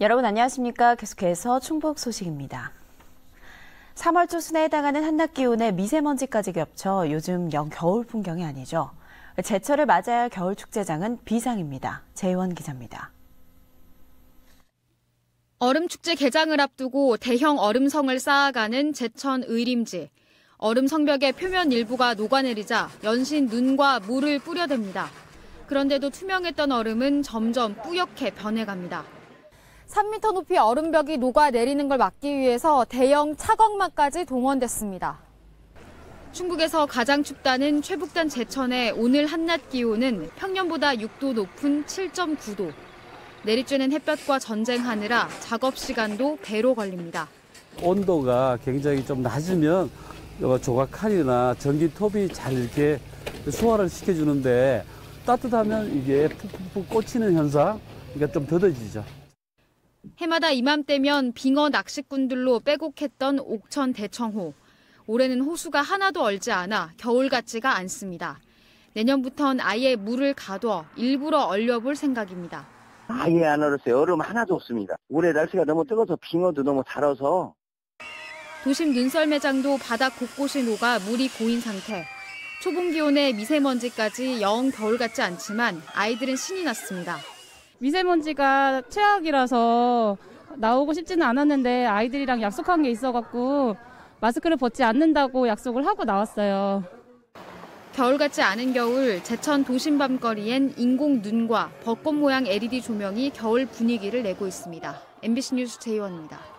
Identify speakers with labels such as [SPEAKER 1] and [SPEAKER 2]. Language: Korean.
[SPEAKER 1] 여러분 안녕하십니까? 계속해서 충북 소식입니다. 3월 초순에 해당하는 한낮 기온에 미세먼지까지 겹쳐 요즘 영 겨울 풍경이 아니죠. 제철을 맞아야 할 겨울 축제장은 비상입니다. 재원 기자입니다.
[SPEAKER 2] 얼음 축제 개장을 앞두고 대형 얼음성을 쌓아가는 제천 의림지. 얼음 성벽의 표면 일부가 녹아내리자 연신 눈과 물을 뿌려댑니다. 그런데도 투명했던 얼음은 점점 뿌옇게 변해갑니다. 3m 높이 얼음벽이 녹아내리는 걸 막기 위해서 대형 차광막까지 동원됐습니다. 충북에서 가장 춥다는 최북단 제천의 오늘 한낮 기온은 평년보다 6도 높은 7.9도. 내리쬐는 햇볕과 전쟁하느라 작업 시간도 배로 걸립니다.
[SPEAKER 3] 온도가 굉장히 좀 낮으면 조각칼이나 전기톱이 잘 이렇게 소화를 시켜주는데 따뜻하면 이게 푹푹푹 꽂히는 현상, 그러니까 좀 더뎌지죠.
[SPEAKER 2] 해마다 이맘때면 빙어 낚시꾼들로 빼곡했던 옥천 대청호. 올해는 호수가 하나도 얼지 않아 겨울 같지가 않습니다. 내년부턴 아예 물을 가둬 일부러 얼려볼 생각입니다.
[SPEAKER 4] 아예 안 얼었어요. 얼음 하나도 없습니다. 올해 날씨가 너무 뜨거워서 빙어도 너무 달아서
[SPEAKER 2] 도심 눈썰 매장도 바닥 곳곳이 녹아 물이 고인 상태. 초봉 기온에 미세먼지까지 영 겨울 같지 않지만 아이들은 신이 났습니다.
[SPEAKER 5] 미세먼지가 최악이라서 나오고 싶지는 않았는데 아이들이랑 약속한 게 있어갖고 마스크를 벗지 않는다고 약속을 하고 나왔어요.
[SPEAKER 2] 겨울 같지 않은 겨울 제천 도심 밤거리엔 인공 눈과 벚꽃 모양 LED 조명이 겨울 분위기를 내고 있습니다. MBC 뉴스 제이원입니다.